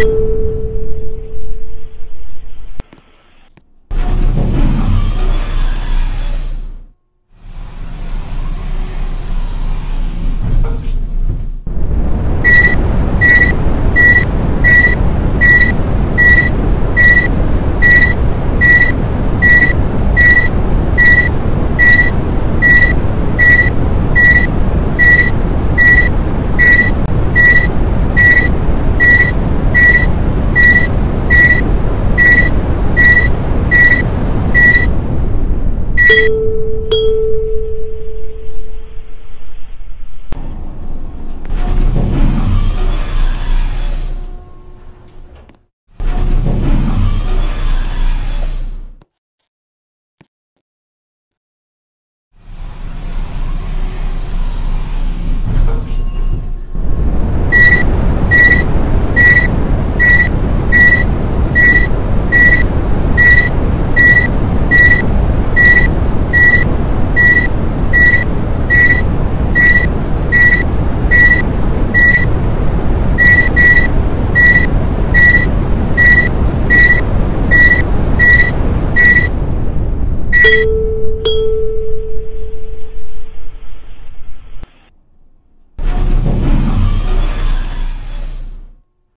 you